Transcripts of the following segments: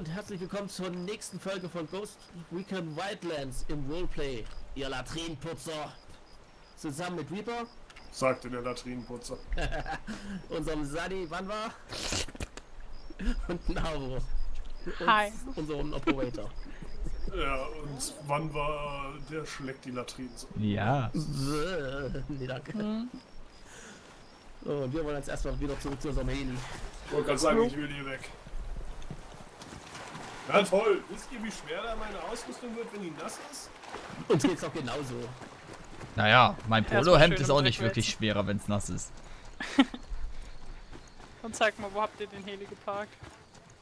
und herzlich willkommen zur nächsten Folge von Ghost Recon Wildlands im Roleplay. Ihr Latrinenputzer. Zusammen mit Reaper, sagte der Latrinenputzer. unserem Sadi, wann war? Und Navo. Hi. Unserem Operator. Ja, und wann war der schlägt die Latrinen so? Ja. nee, danke. So, und wir wollen jetzt erstmal wieder zurück zu unserem Heli. Ich wollte gerade sagen, ich will hier weg. Na toll, wisst ihr, wie schwer da meine Ausrüstung wird, wenn die nass ist? Uns geht's doch genauso. Naja, mein Polohemd ist auch nicht wirklich schwerer, wenn es nass ist. Und zeig mal, wo habt ihr den Heli geparkt?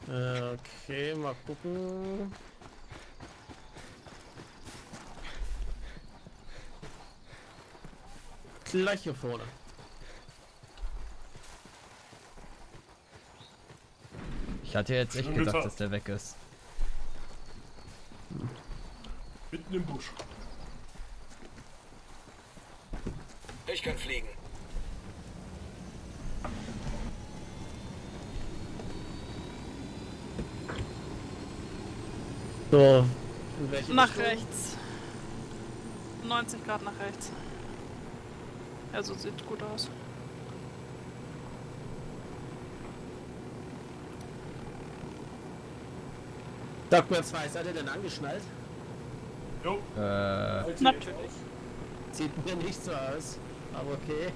Äh, Okay, mal gucken. Gleich hier vorne. Ich hatte jetzt echt gedacht, dass der weg ist. Mitten im Busch. Ich kann fliegen. So. Nach Richtung? rechts. 90 Grad nach rechts. Also sieht gut aus. Dr. 2, seid ihr denn angeschnallt? Jo, Äh, Natürlich. Sieht mir nicht so aus. Aber okay.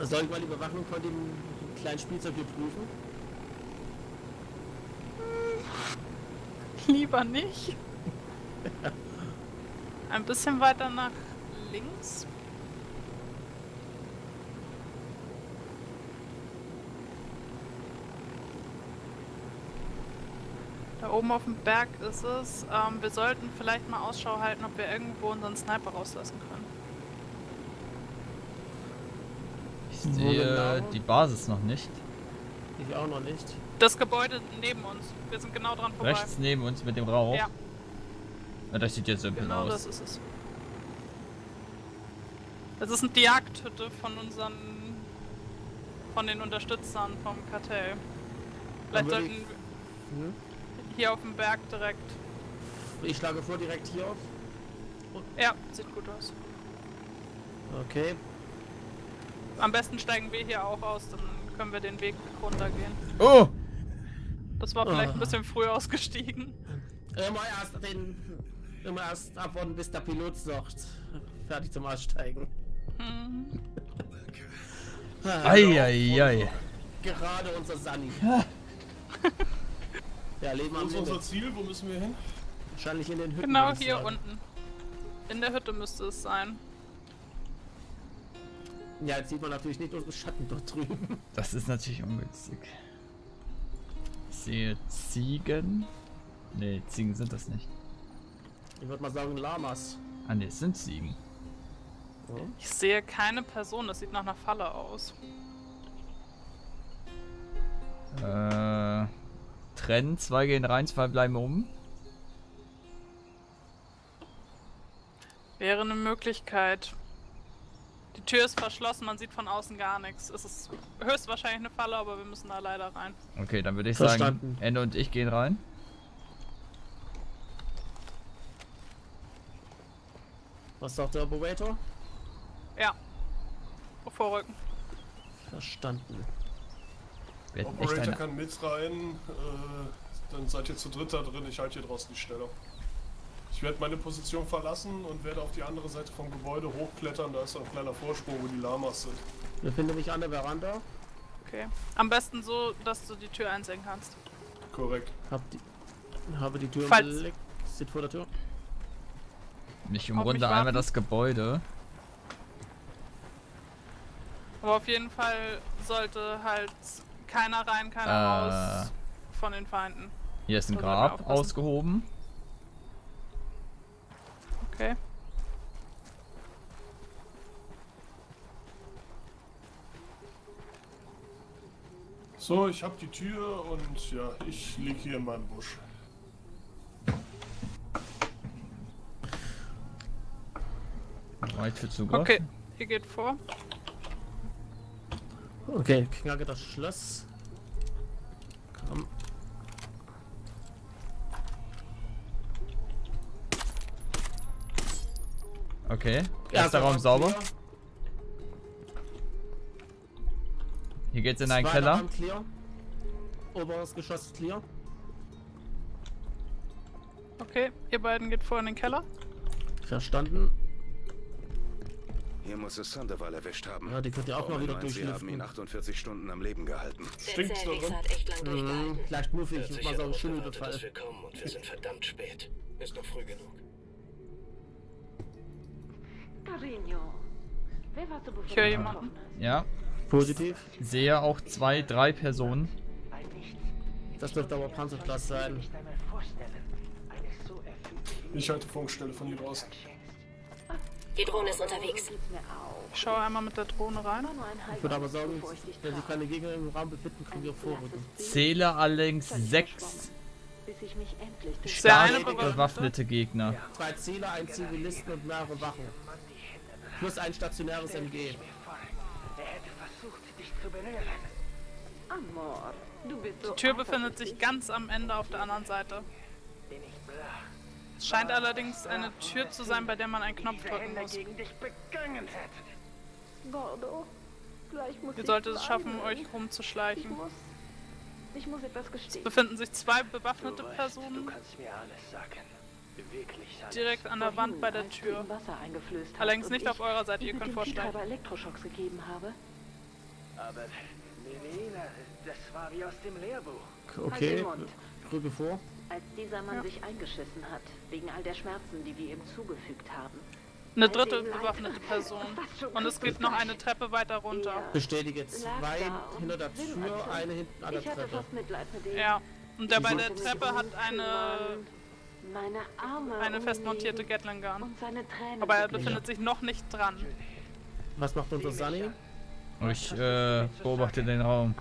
Soll ich mal die Überwachung von dem kleinen Spielzeug überprüfen? Lieber nicht. Ein bisschen weiter nach links. Da oben auf dem Berg ist es. Ähm, wir sollten vielleicht mal Ausschau halten, ob wir irgendwo unseren Sniper rauslassen können. ich sehe genau? die Basis noch nicht. Ich auch noch nicht. Das Gebäude neben uns. Wir sind genau dran vorbei. Rechts neben uns mit dem Rauch. Ja. Na, das sieht ja simpel Genau aus. das ist es. Das ist die Jagdhütte von unseren. von den Unterstützern vom Kartell. Vielleicht sollten ich- wir Hm? Hier auf dem Berg direkt. Ich schlage vor, direkt hier auf. Ja, sieht gut aus. Okay. Am besten steigen wir hier auch aus, dann können wir den Weg runtergehen. Oh! Das war vielleicht Ah. ein bisschen früh ausgestiegen. Immer erst den. Immer erst abwarten, bis der Pilot sagt. Fertig zum Aussteigen. Hm. Ah, Eieiei. Gerade unser Sunny. ja, leben Wo am ist unser Limit. Ziel? Wo müssen wir hin? Wahrscheinlich in den Hütten. Genau hier sagen. unten. In der Hütte müsste es sein. Ja, jetzt sieht man natürlich nicht unsere Schatten dort drüben. Das ist natürlich ungünstig. Ich sehe Ziegen. Ne, Ziegen sind das nicht. Ich würde mal sagen Lamas. Ah ne, es sind Ziegen. Ich sehe keine Person, das sieht nach einer Falle aus. Äh, trennen, zwei gehen rein, zwei bleiben oben. Wäre eine Möglichkeit. Die Tür ist verschlossen, man sieht von außen gar nichts. Es ist höchstwahrscheinlich eine Falle, aber wir müssen da leider rein. Okay, dann würde ich Verstanden. sagen, Ende und ich gehen rein. Was sagt der Operator? Ja. Vorrücken. Verstanden. Wir Operator eine, kann mit rein. Äh, dann seid ihr zu dritt da drin. Ich halte hier draußen die Stellung. Ich werde meine Position verlassen und werde auf die andere Seite vom Gebäude hochklettern. Da ist so ein kleiner Vorsprung, wo die Lamas sind. Ich befinde mich an der Veranda. Okay. Am besten so, dass du die Tür einsehen kannst. Korrekt. Hab die, habe die Tür Falls-. Steht vor der Tür. ich umrunde einmal das Gebäude. Aber auf jeden Fall sollte halt keiner rein, keiner Äh. raus von den Feinden. Hier ist ein Grab ausgehoben. Okay. So, ich habe die Tür und ja, ich liege hier in meinem Busch. Weit für Zugriff. Okay. Ihr geht vor. Okay, knacke das Schloss. Komm. Okay. Erster Raum sauber. clear. Hier geht's in einen Zweiter Keller. Raum clear. Oberes Geschoss ist clear. Okay, ihr beiden geht vor in den Keller. Verstanden. Hier muss es Sandoval erwischt haben. Ja, die könnt ihr auch mal Bowman wieder meint, Sie haben ihn durchlüften. 48 Stunden am Leben gehalten. Echt lang Mhm, durchgehalten. leicht muffig, Hört sich mal so aber ein auf gewartet, dass Schimmelbefall. wir kommen und wir sind verdammt spät. Ist noch früh genug. Carino. Wer war so Ich höre jemanden. Ja. Positiv. Sehe auch zwei, drei Personen. Das dürfte aber Panzerglas sein. Ich halte Funkstelle von hier draußen. Die Drohne ist unterwegs. Ich schaue einmal mit der Drohne rein. Ich würde aber sagen, wenn sich keine Gegner im Raum befinden, können wir vorrücken. Zähle allerdings sechs ich Ich Stark bewaffnete. Gegner. Zwei Ziele, ein Zivilisten und mehrere Wachen. Plus ein stationäres MG. Amor. Du bist so Die Tür befindet sich ganz am Ende auf der anderen Seite. Es scheint allerdings eine Tür zu sein, bei der man einen Knopf drücken muss. Gordo. Ihr solltet es schaffen, euch Ich rumzuschleichen. Ich muss etwas gestehen. Befinden sich zwei bewaffnete Personen kannst mir alles sagen. Wirklich alles. direkt an der Wand bei der Tür. Allerdings nicht ich auf eurer Seite, ihr könnt. Viehtreiber Elektroschocks gegeben habe. Aber nee, nee, na, das war wie aus dem Lehrbuch. Okay, Halt den Mund. Rücke vor. Als dieser Mann Ja. sich eingeschissen hat, wegen all der Schmerzen, die wir ihm zugefügt haben. Eine dritte bewaffnete Person. Und es geht noch eine Treppe weiter runter. Er Bestätige zwei hinter der Tür, eine hinten an der Treppe. fast Mitleid mit ihm. Ja. Und der bei der Treppe hat eine, rumkümmern, meine Arme eine fest montierte umlegen Gatling Gun. Aber er befindet sich noch nicht dran. Was macht unser Sunny? Ich äh, beobachte den Raum.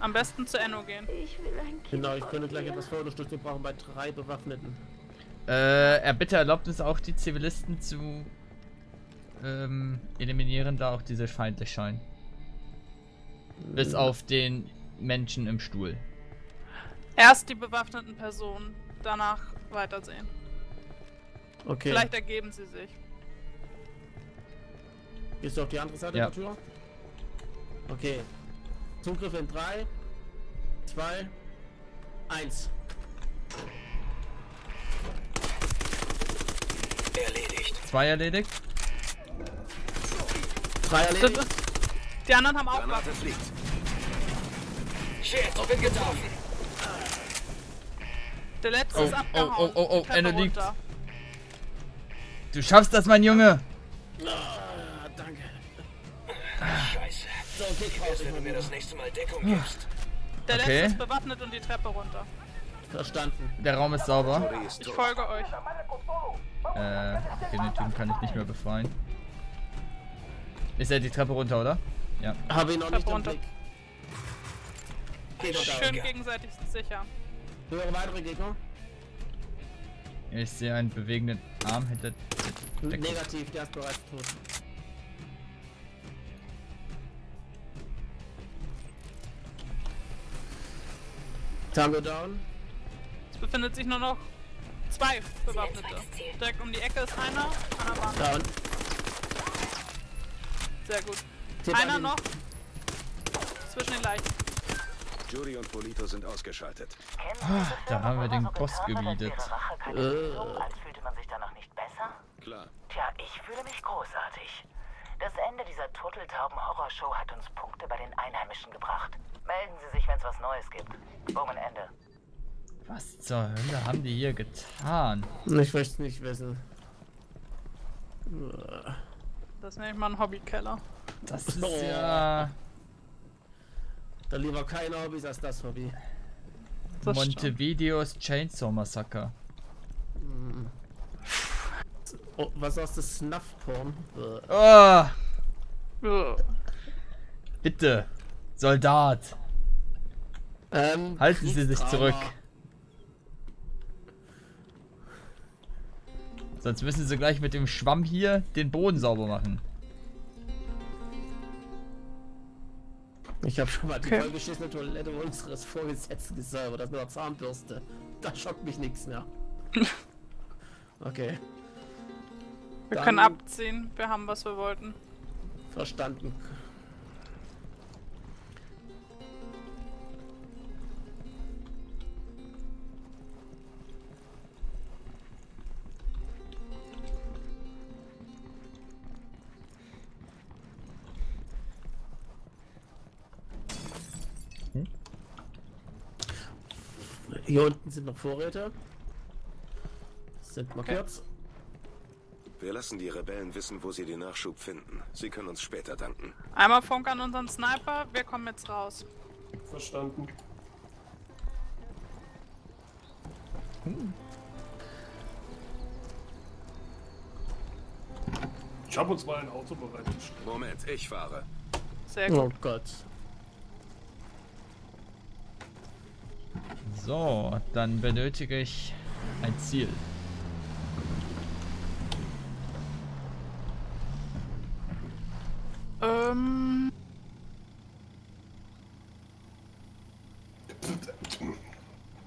Am besten zu Enno gehen. ich will ein Kind Genau, ich könnte gleich etwas Vorunterstützung brauchen bei drei Bewaffneten. Äh, er bitte Erlaubnis auch die Zivilisten zu ähm, eliminieren, da auch diese feindlich scheinen. Bis auf den Menschen im Stuhl. Erst die bewaffneten Personen, danach weitersehen. Okay, Vielleicht ergeben sie sich. gehst du auf die andere Seite Ja. der Tür? Okay. Zugriff in 3, 2, 1. Erledigt. Zwei erledigt. 3 erledigt. Die anderen haben auch Granate fliegt. Shit, bin getroffen. Der letzte Oh, ist oh, abgehauen. oh, oh, oh, Treppe Enno liegt. Du schaffst das, mein Junge! Ah, wär's, wenn du mir das nächste Mal Deckung gibst? Der Okay. letzte ist bewaffnet und die Treppe runter. Verstanden. Der Raum ist sauber. Ich folge euch. Äh, den Typen kann ich nicht mehr befreien. Ist er die Treppe runter, oder? Ja. Habe ihn noch Treppe nicht runter. Blick. Geht doch Schön da. gegenseitig sicher. Höhere weitere Gegner? Ich sehe einen bewegenden Arm hinter der. Negativ, der ist bereits tot. Tango down. Es befindet sich nur noch zwei Bewaffnete. Direkt um die Ecke ist einer. An der Wand. Down. Sehr gut. Tipp Einer noch. Zwischen den Leichen. Jury und Polito sind ausgeschaltet. Da haben wir den Boss gemietet. Äh, Als fühlte man sich danach nicht besser? Klar. Tja, ich fühle mich großartig. Das Ende dieser Turteltauben-Horrorshow hat uns Punkte bei den Einheimischen gebracht. Melden Sie sich, wenn es was Neues gibt. Bowman Ende. Was zur Hölle haben die hier getan? ich möchte es nicht wissen. Das nenne ich mal einen Hobbykeller. Das ist Oh. ja Da lieber keine Hobbys als das Hobby. Das. Montevideos Chainsaw Massacre. Oh, was aus das Snuff-Porn? Oh, bitte. Soldat! Ähm, Halten Sie sich zurück. Sonst müssen Sie gleich mit dem Schwamm hier den Boden sauber machen. Ich habe schon mal okay. die vollgeschissene Toilette unseres Vorgesetzten gesäubert, das mit der Zahnbürste. Da schockt mich nichts mehr. Okay. Wir Dann können abziehen, wir haben was wir wollten. Verstanden. Hier unten sind noch Vorräte. Sind markiert. Wir lassen die Rebellen wissen, wo sie den Nachschub finden. Sie können uns später danken. Einmal Funk an unseren Sniper. Wir kommen jetzt raus. Verstanden. Ich habe uns mal ein Auto bereitgestellt. Moment, ich fahre. Sehr gut. Oh Gott. So, dann benötige ich ein Ziel. Ähm,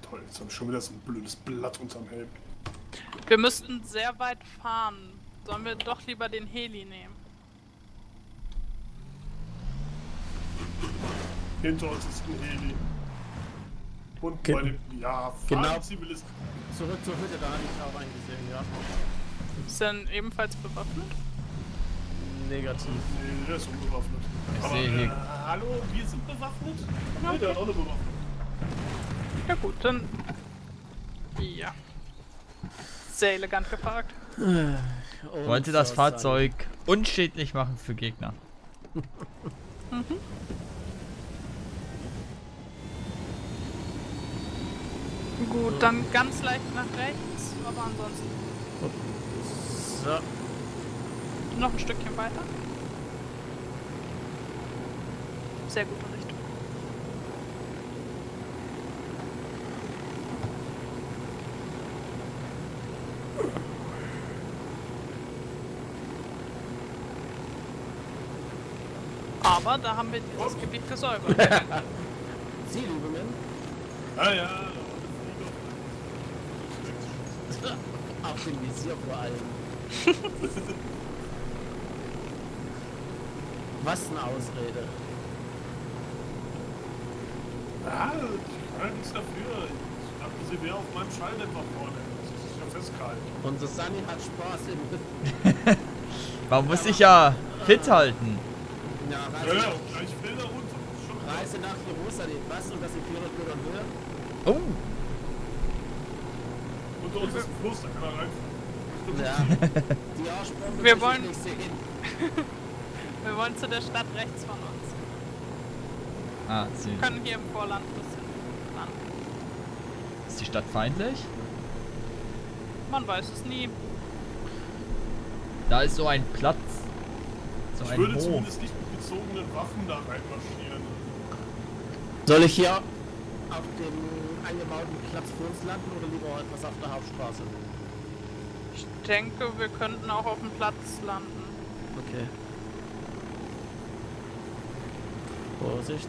Toll, jetzt habe ich schon wieder so ein blödes Blatt unterm Helm. wir müssten sehr weit fahren. Sollen wir doch lieber den Heli nehmen? Hinter uns ist ein Heli. Und Ge- bei dem. Ja, Genau. Zivilisten. Zurück zur Hütte, da habe ich auch eingesehen, ja. Ist denn ebenfalls bewaffnet? Negativ. Nee, der ist unbewaffnet. Ich Aber, sehe hier- Äh, hallo, wir sind bewaffnet? Nee, der hat auch eine Bewaffnung. Ja gut, dann... Ja. Sehr elegant geparkt. Und Wollte das Fahrzeug unschädlich machen für Gegner. Gut, dann ganz leicht nach rechts, aber ansonsten. So. noch ein Stückchen weiter. Sehr gute Richtung. Aber da haben wir dieses Gebiet gesäubert. Zielübungen. Ja, ja. Auf dem Visier vor allem. Was eine Ausrede. Ja, ich kann nichts dafür. Ich dachte, sie wäre auf meinem Schein etwa vorne. Das ist ja festgehalten. Unser Sunny hat Spaß im Man muss sich ja fit halten. ja, Ja, Reise, ja, und gleich Bilder runter. Reise nach Jerusalem. Was? Und das in 400 Metern Höhe? Oh, Uns ist ein Fluss, da kann er reinfahren. Ja. Die Arschbombe Wir wollen- nicht sehen. Wir wollen zu der Stadt rechts von uns. ah, sie, Wir können hier im Vorland ein bisschen landen. ist die Stadt feindlich? Man weiß es nie. Da ist so ein Platz. So Ich ein würde Hof. zumindest nicht mit gezogenen Waffen da reinmarschieren. Soll ich hier auf dem eingebauten Platz für uns landen oder lieber etwas auf der Hauptstraße? Ich denke, wir könnten auch auf dem Platz landen. Okay. Vorsicht.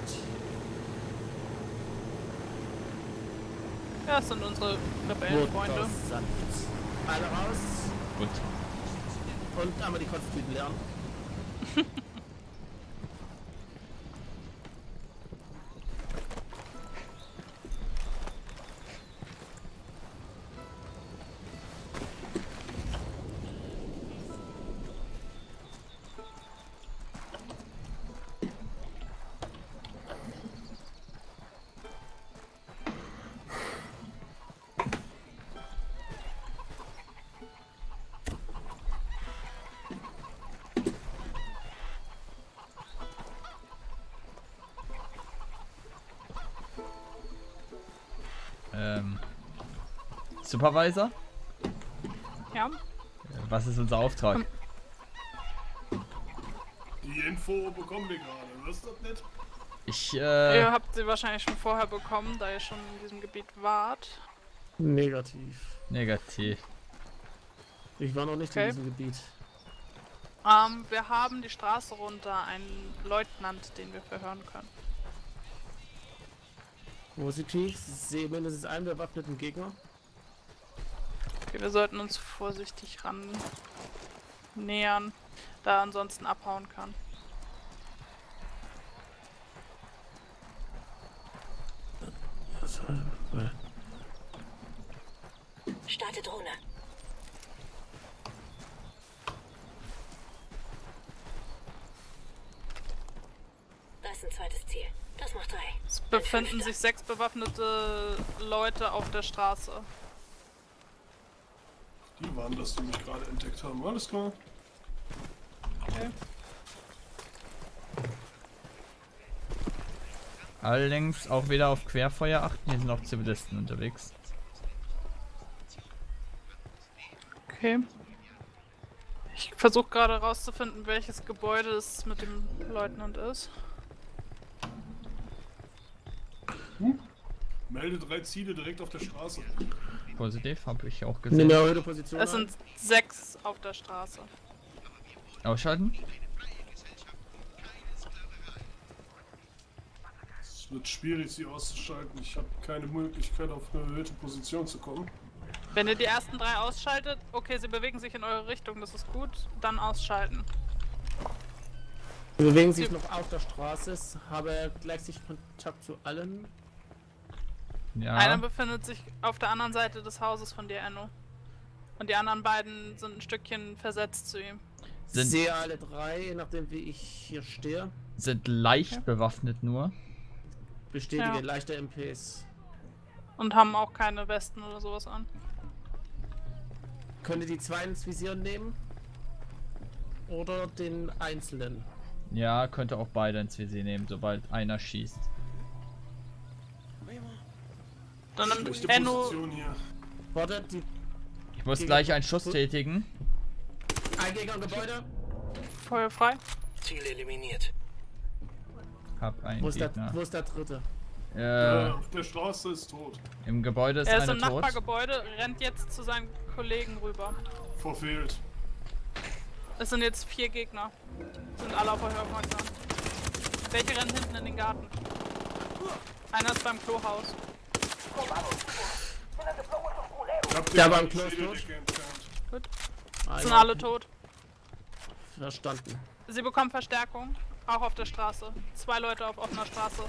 Ja, das sind unsere Rebellenfreunde. Alle raus Gut. und einmal die Kotztüten lernen. Supervisor? Ja, Was ist unser Auftrag? Die Info bekommen wir gerade. Was ist das nicht? Ich, ihr äh, habt sie wahrscheinlich schon vorher bekommen, da ihr schon in diesem Gebiet wart. Negativ. negativ. Ich war noch nicht Okay. in diesem Gebiet. Ähm, wir haben die Straße runter einen Leutnant, den wir verhören können. Positiv. Sehe mindestens einen bewaffneten Gegner. Okay, wir sollten uns vorsichtig ran nähern, da ansonsten abhauen kann. Starte Drohne. Da ist ein zweites Ziel. Das macht drei. Es befinden sich sechs bewaffnete Leute auf der Straße. Die waren das, die mich gerade entdeckt haben. Alles klar. Okay. Allerdings auch wieder auf Querfeuer achten, hier sind auch Zivilisten unterwegs. Okay. Ich versuche gerade herauszufinden, welches Gebäude es mit dem Leutnant ist. Melde drei Ziele direkt auf der Straße. Positiv, habe ich auch Nimm gesehen. eine erhöhte Position. Es sind sechs auf der Straße. Ausschalten? Es wird schwierig, sie auszuschalten. Ich habe keine Möglichkeit, auf eine erhöhte Position zu kommen. Wenn ihr die ersten drei ausschaltet, okay, sie bewegen sich in eure Richtung, das ist gut, dann ausschalten. Wir bewegen sich noch auf der Straße. Habe gleichzeitig Kontakt zu allen. Ja. Einer befindet sich auf der anderen Seite des Hauses von dir, Enno. Und die anderen beiden sind ein Stückchen versetzt zu ihm. Sind- Sehe alle drei, je nachdem wie ich hier stehe. Sind leicht bewaffnet nur. Bestätige Ja. leichte MPs. Und haben auch keine Westen oder sowas an. Könnte die zwei ins Visier nehmen? Oder den einzelnen? Ja, könnte auch beide ins Visier nehmen, sobald einer schießt. Dann nimmt Enno. Position hier. Warte, die Ich muss Gegen- gleich einen Schuss tätigen. ein Gegner im Gebäude. Feuer frei. Ziel eliminiert. Hab einen Wo ist, der, Gegner. wo ist der dritte? Äh, Äh, auf der Straße ist tot. Im Gebäude ist Er ist im tot. Nachbargebäude, rennt jetzt zu seinen Kollegen rüber. Verfehlt. Es sind jetzt vier Gegner. Sind alle auf euch aufmerksam. Welche rennen hinten in den Garten? Einer ist beim Klohaus. Der war im eine Close Schädeldecke entfernt. Sind alle tot. Verstanden. Sie bekommen Verstärkung. Auch auf der Straße. Zwei Leute auf offener Straße.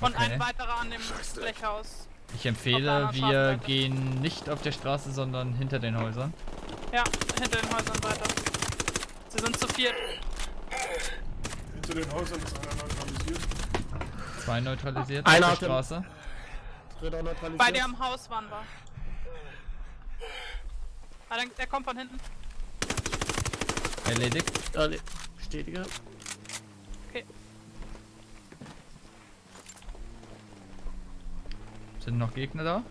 Und Okay. ein weiterer an dem Blechhaus. Ich empfehle, wir gehen nicht auf der Straße, sondern hinter den Häusern. Ja, hinter den Häusern weiter. Sie sind zu viert. Hinter den Häusern ist einer neutralisiert. Zwei neutralisiert Einer auf der Straße. Dritter neutralisiert. Bei dir am Haus waren wir. Ah, der, der kommt von hinten. Erledigt. Bestätige. Okay. Sind noch Gegner da?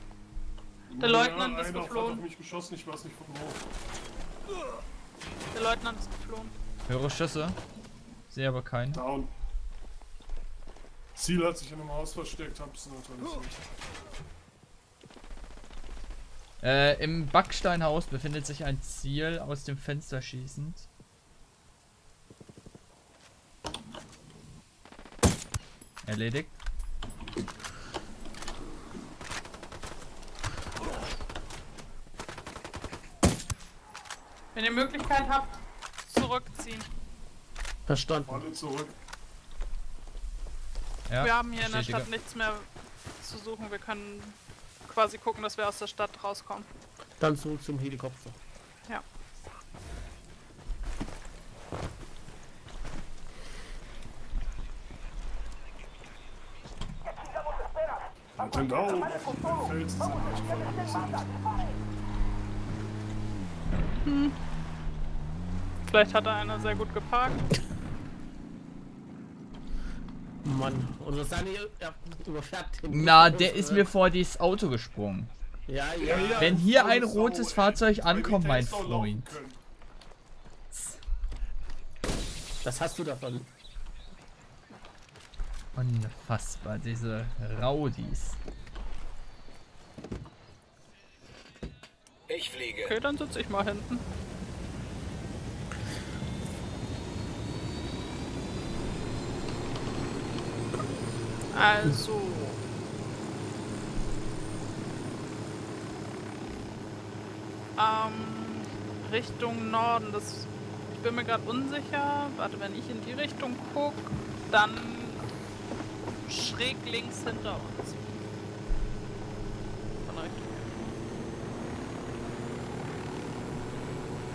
Der Leutnant ja, ist hat geflohen. auf mich geschossen, ich weiß nicht von wo. Der Leutnant ist geflohen. Höre Schüsse. Sehe aber keinen. Down. Ziel hat sich in einem Haus versteckt, hab's neutralisiert. Äh, im Backsteinhaus befindet sich ein Ziel aus dem Fenster schießend. Erledigt. Wenn ihr Möglichkeit habt, zurückziehen. Verstanden. Alle zurück. Ja, wir haben hier in der. Stadt nichts mehr zu suchen. Wir können quasi gucken, dass wir aus der Stadt rauskommen. Dann zurück zum Helikopter. Ja. Und Fels verlassen. Vielleicht hat da einer sehr gut geparkt. Mann, unser Sunny ja, überfährt den. Na, der ist mir vor dieses Auto gesprungen. Ja, ja. Ja, Wenn hier ein rotes. Fahrzeug ankommt, mein Freund. Das hast du davon. Unfassbar, diese Raudis. Ich fliege. Okay, dann sitze ich mal hinten. Also. Ähm, Richtung Norden. Das, ich bin mir gerade unsicher. Warte, wenn ich in die Richtung gucke, dann schräg links hinter uns. Von der Richtung.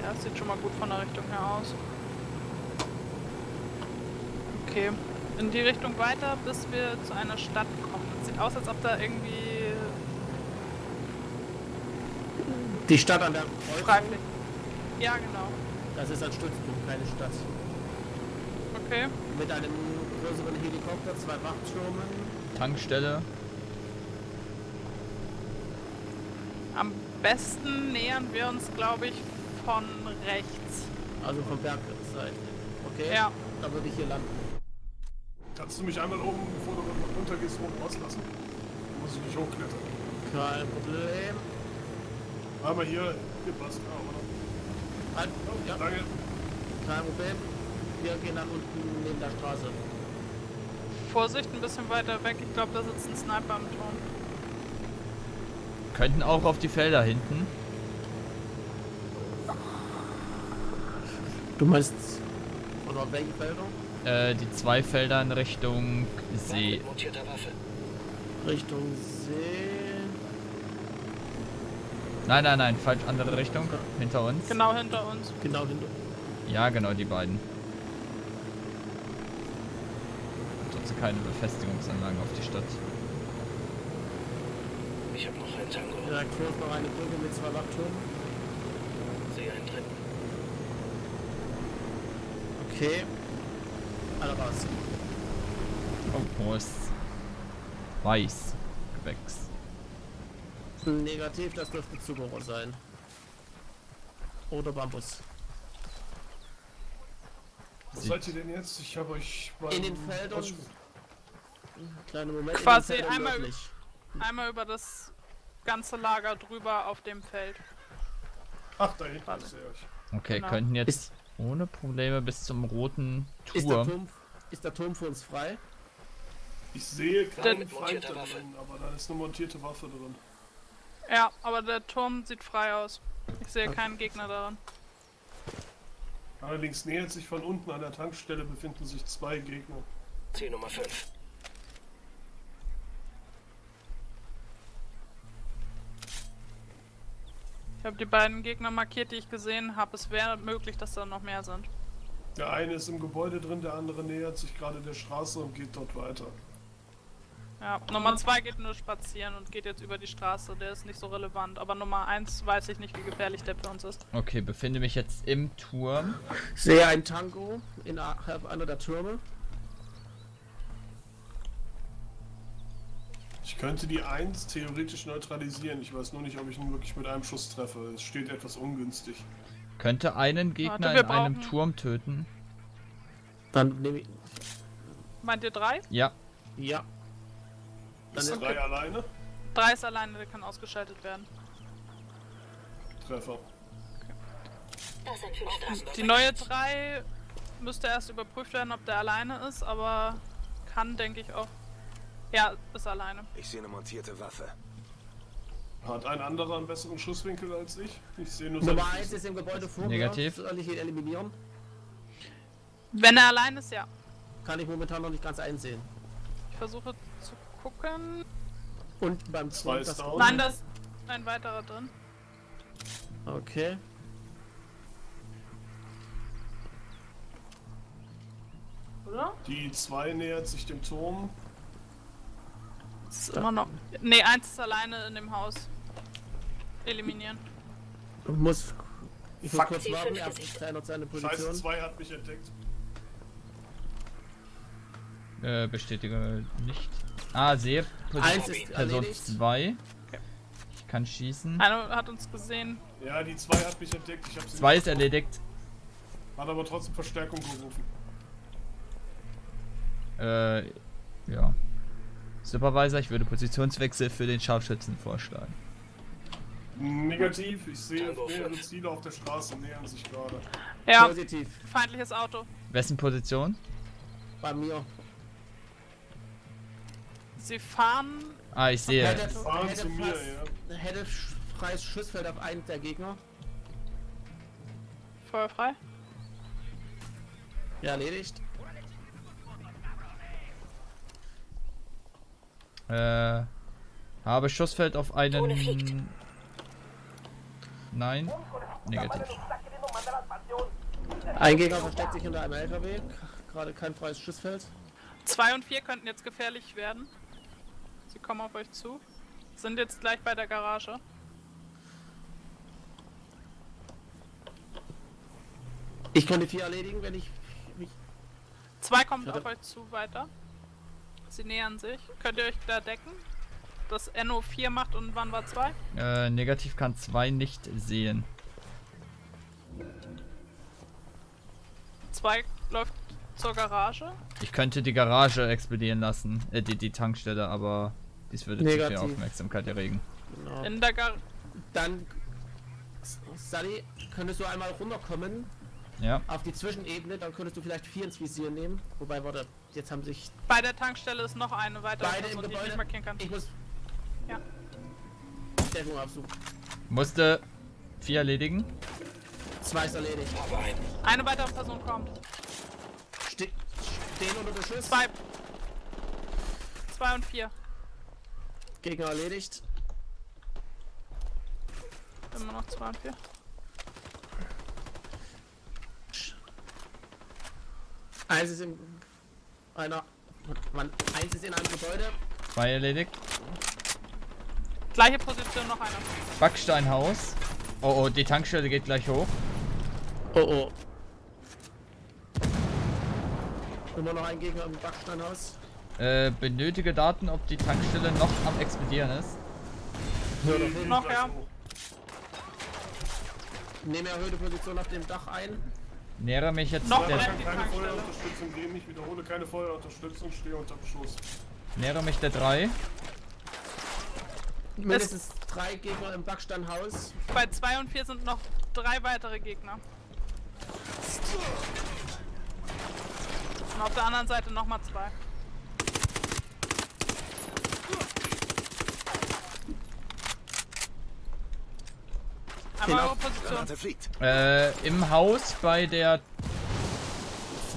Ja, das sieht schon mal gut von der Richtung her aus. Okay in die Richtung weiter, bis wir zu einer Stadt kommen. Es sieht aus, als ob da irgendwie Die Stadt an der Kreuzung. Ja, genau. das ist ein Stützpunkt, keine Stadt. Okay. Mit einem größeren Helikopter, zwei Wachttürmen. Tankstelle. Am besten nähern wir uns, glaube ich, von rechts. Also vom Bergseite. Okay? Ja. Dann würde ich hier landen. Kannst du mich einmal oben, bevor du runtergehst, oben rauslassen? Dann muss ich nicht hochklettern. Kein Problem. Einmal hier, hier passt. Ja, oder? Halt. Oh, Ja, Danke. kein Problem. Wir gehen dann unten neben der Straße. Vorsicht, ein bisschen weiter weg. Ich glaube, da sitzt ein Sniper am Turm. Könnten auch auf die Felder hinten. Du meinst. Oder welche Felder? Äh, die zwei Felder in Richtung See. Richtung See. Nein, nein, nein, falsch, andere Richtung. Hinter uns. Genau hinter uns. Genau hinter. Ja, genau, die beiden. Sind keine Befestigungsanlagen auf die Stadt. Ich habe noch einen Tango. Vor uns noch eine Brücke mit zwei Wachtürmen. Sehe einen dritten. Okay. Alle raus. Kompost. Weiß. Gewächs. Negativ, das dürfte Zuckerrohr sein. Oder Bambus. Wo seid ihr denn jetzt? Ich habe euch In den Feldern. Kleiner Moment. Quasi Feldern einmal- nördlich. Einmal über das ganze Lager drüber auf dem Feld. Ach, da hinten er euch. Okay, Genau. könnten jetzt Ist, ohne Probleme bis zum roten ist, der Turm. Turm, ist der Turm für uns frei? Ich sehe keinen mit Feind Waffe. drin, aber da ist eine montierte Waffe drin. Ja, aber der Turm sieht frei aus. Ich sehe keinen Gegner daran. Allerdings nähert sich von unten an der Tankstelle befinden sich zwei Gegner. Ziel Nummer 5. habe die beiden Gegner markiert, die ich gesehen habe. Es wäre möglich, dass da noch mehr sind. Der eine ist im Gebäude drin, der andere nähert sich gerade der Straße und geht dort weiter. Ja, Nummer 2 geht nur spazieren und geht jetzt über die Straße. Der ist nicht so relevant. Aber Nummer 1 weiß ich nicht, wie gefährlich der für uns ist. Okay, befinde mich jetzt im Turm. Sehe ein Tango innerhalb einer der Türme. Ich könnte die 1 theoretisch neutralisieren. Ich weiß nur nicht, ob ich ihn wirklich mit einem Schuss treffe. Es steht etwas ungünstig. Könnte einen Gegner Warte, in einem Turm töten. Dann nehme ich. Meint ihr 3? Ja, Ja. Dann Ist drei alleine? 3 ist alleine, der kann ausgeschaltet werden. Treffer. Die neue 3 müsste erst überprüft werden, ob der alleine ist, aber kann, denke ich, auch. Ja, ist alleine. Ich sehe eine montierte Waffe. Hat ein anderer einen besseren Schusswinkel als ich? Ich sehe nur Nummer seine 1 Füße. ist im Gebäude vor Negativ. Soll ich ihn eliminieren? Wenn er allein ist, ja. Kann ich momentan noch nicht ganz einsehen. Ich versuche zu gucken. Und beim Zwei Turm ist das down. Nein, da ist ein weiterer drin. Okay. Oder? Die 2 nähert sich dem Turm. Das ist immer noch. Ne, eins ist alleine in dem Haus. Eliminieren. Ich muss. Ich muss Fuck. kurz warten, er verändert seine Scheiße, Position. 2 hat mich entdeckt. äh, bestätige nicht. Ah, sehe. Eins ist Person erledigt. 2. Ich kann schießen. Einer hat uns gesehen. Ja, die 2 hat mich entdeckt. Ich habe sie 2 ist erledigt. Hat aber trotzdem Verstärkung gerufen. Äh, ja. Supervisor, ich würde Positionswechsel für den Scharfschützen vorschlagen. Negativ, ich sehe mehrere. Ziele auf der Straße nähern sich gerade. Ja, Positiv. feindliches Auto. Wessen Position? Bei mir. Sie fahren. Ah, ich sehe. Hätte, Fahren hätte, zu mir, fast, ja. hätte freies Schussfeld auf einen der Gegner. Feuer frei. Ja, erledigt. Äh, habe Schussfeld auf einen. Nein. Negativ. Ein Gegner versteckt sich hinter einem LKW. Gerade kein freies Schussfeld. 2 und 4 könnten jetzt gefährlich werden. Sie kommen auf euch zu. Sind jetzt gleich bei der Garage. Ich kann die vier erledigen, wenn ich mich. 2 kommt Warte. auf euch zu weiter. Sie nähern sich. Könnt ihr euch da decken? Das NO 4 macht und wann war 2? Äh, negativ kann 2 nicht sehen. 2 läuft zur Garage. Ich könnte die Garage explodieren lassen. Äh, die, die Tankstelle, aber dies würde zu Negativ. viel Aufmerksamkeit erregen. Genau. In der Gar Dann. Sally, könntest du einmal runterkommen Ja. auf die Zwischenebene, dann könntest du vielleicht vier ins Visier nehmen. Wobei, warte, jetzt haben sich bei der Tankstelle ist noch eine weitere beide im Person, die ich Gebäude. nicht markieren kann. Ich muss. Ja. Deckung aufsuchen. Musste 4 erledigen. Zwei ist erledigt. Eine weitere Person kommt. Ste stehen unter Beschuss. Zwei. Zwei und vier. Gegner erledigt. Immer noch zwei und vier. Eins ist in einer. Mann, eins ist in einem Gebäude. 2 erledigt. Gleiche Position noch einer. Backsteinhaus. Oh oh, die Tankstelle geht gleich hoch. Oh oh. Immer noch ein Gegner im Backsteinhaus. Äh, benötige Daten, ob die Tankstelle noch am explodieren ist. Gehen Noch, ja. Nehme erhöhte Position auf dem Dach ein. Nähere mich jetzt Noch der, brennt. Kann keine. Feuerunterstützung geben, ich wiederhole keine Feuerunterstützung, stehe unter Beschuss. nähere mich der 3. Mindestens drei Gegner im Backsteinhaus. Bei zwei und vier sind noch drei weitere Gegner. Und auf der anderen Seite nochmal zwei. Fliegt. Äh, im Haus bei der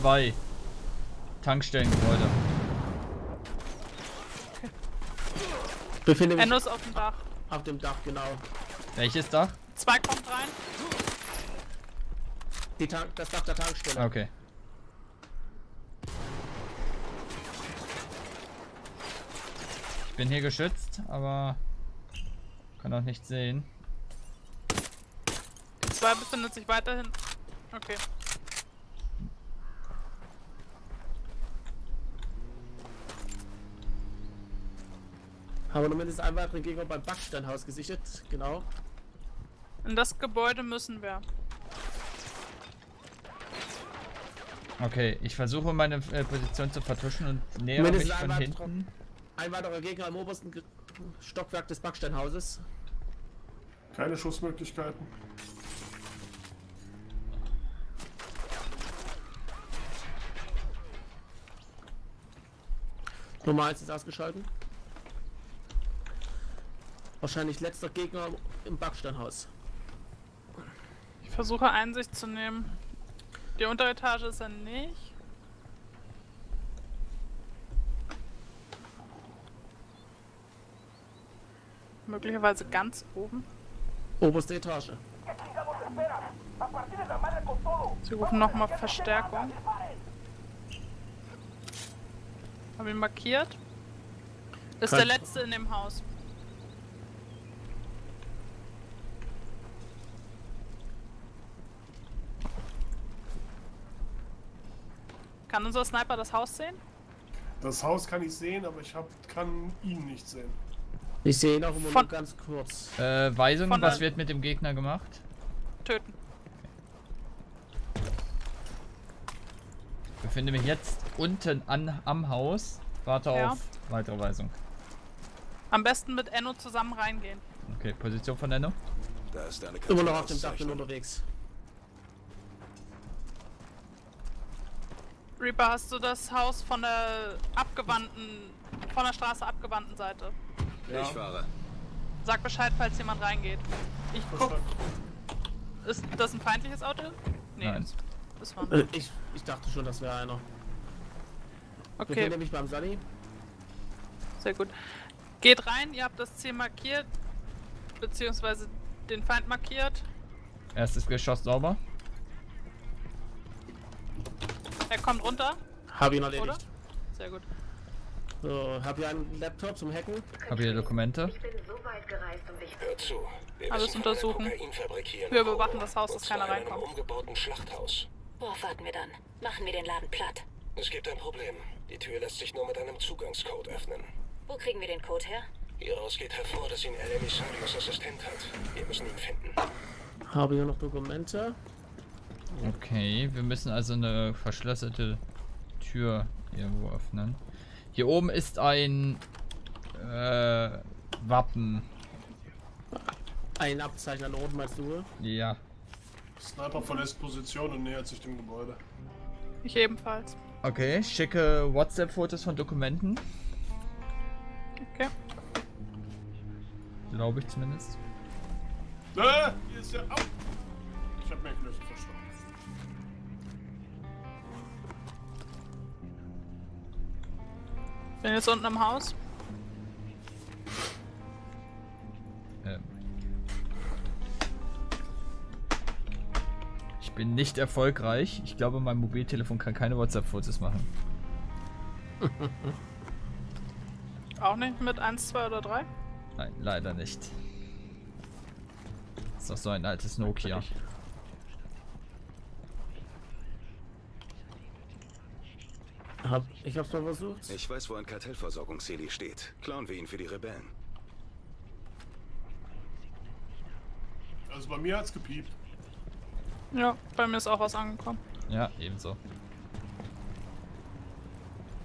2. Tankstellengebäude. Befinde mich ist auf dem Dach. auf dem Dach, genau. Welches Dach? Zwei kommt rein. Die Tank das Dach der Tankstelle. Okay. Ich bin hier geschützt, aber kann auch nichts sehen. Die zwei befindet sich weiterhin. Okay. Haben wir noch mindestens einen weiteren Gegner beim Backsteinhaus gesichert. Genau. In das Gebäude müssen wir. Okay, ich versuche meine äh, Position zu vertuschen und nähere mich Mindestens von hinten. Ein weiterer Gegner im obersten Ge Stockwerk des Backsteinhauses. Keine Schussmöglichkeiten. Nummer 1 ist ausgeschalten. Wahrscheinlich letzter Gegner im Backsteinhaus. Ich versuche Einsicht zu nehmen. Die Unteretage ist er nicht. Möglicherweise ganz oben. Oberste Etage. Sie rufen nochmal Verstärkung. Hab ihn markiert. Ist Kein- der letzte in dem Haus. Kann unser Sniper das Haus sehen? Das Haus kann ich sehen, aber ich hab, kann ihn nicht sehen. Ich sehe ihn auch immer nur Von- ganz kurz. Äh, Weisung, Von was wird mit dem Gegner gemacht? Töten. Ich befinde mich jetzt unten an, am Haus. Warte Ja. auf weitere Weisung. Am besten mit Enno zusammen reingehen. Okay, Position von Enno. Da ist eine Immer noch auf dem Dach bin unterwegs. Reaper, hast du das Haus von der abgewandten, von der Straße abgewandten Seite? Ich fahre. Sag Bescheid, falls jemand reingeht. Ich guck, ist das ein feindliches Auto? Nee, Nein. das- das war Äh, Ich, ich dachte schon, das wäre einer. Okay, nämlich beim Sunny. sehr gut. Geht rein, ihr habt das Ziel markiert, beziehungsweise den Feind markiert. Erstes Geschoss sauber. Er kommt runter, Hab ihn oder? erledigt. Sehr gut. So, hab hier einen Laptop zum Hacken. Hab hier Dokumente. Ich bin so weit gereist, um dich Hör zu. Wir Alles untersuchen. Wir überwachen das Haus, dass keiner reinkommt. umgebauten Schlachthaus. Worauf warten wir dann? Machen wir den Laden platt. Es gibt ein Problem. Die Tür lässt sich nur mit einem Zugangscode öffnen. Wo kriegen wir den Code her? Hieraus geht hervor, dass ihn El Emisarios Assistent hat. Wir müssen ihn finden. Habe hier noch Dokumente. Okay, wir müssen also eine verschlüsselte Tür irgendwo öffnen. Hier oben ist ein äh, Wappen. Ein Abzeichen an Ort, meinst du? Ja. Sniper verlässt Position und nähert sich dem Gebäude. Ich ebenfalls. Okay, schicke WhatsApp-Fotos von Dokumenten. Okay. Glaube ich zumindest. Ah, hier ist der. Au! Ich hab mehr Knöchel verstanden. Bin jetzt unten im Haus. Bin nicht erfolgreich. Ich glaube, mein Mobiltelefon kann keine WhatsApp-Fotos machen. Auch nicht mit 1, 2 oder 3. Nein, leider nicht. ist doch so ein altes Nokia. Hab, ich hab's mal versucht. Ich weiß, wo ein Kartellversorgungsheli steht. Klauen wir ihn für die Rebellen. Also bei mir hat's gepiept. Ja, bei mir ist auch was angekommen. Ja, ebenso.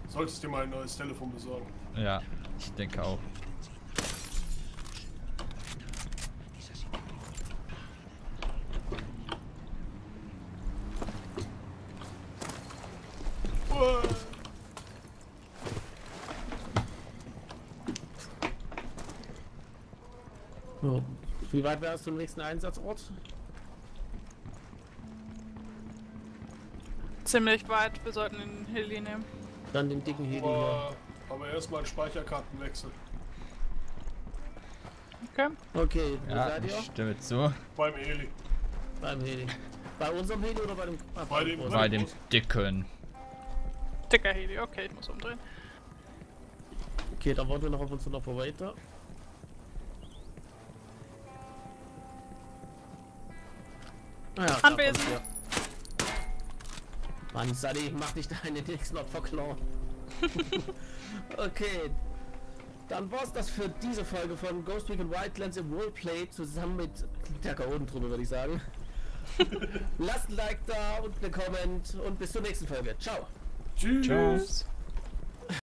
Solltest dir mal ein neues Telefon besorgen. Ja, ich denke auch. Wie weit wärst du zum nächsten Einsatzort? Ziemlich weit, wir sollten den Heli nehmen. Dann den dicken Heli. Boah, aber erstmal einen Speicherkartenwechsel. Okay. Okay, wo Ja, seid ihr? stimme zu. Beim Heli. Beim Heli. Bei unserem Heli oder bei dem... Ah, Bei dem-? Bei dem dicken. Dicker Heli, okay, ich muss umdrehen. Okay, dann wollen wir noch auf uns noch weiter. Ah ja, Anwesend. Mann, Sunny, mach nicht deine nächsten Opfer klauen. okay. Dann war's das für diese Folge von Ghost Recon Wildlands im Roleplay zusammen mit der Chaoten drüber, würde ich sagen. Lasst ein Like da und einen Comment und bis zur nächsten Folge. Ciao. Tschüss. Tschüss.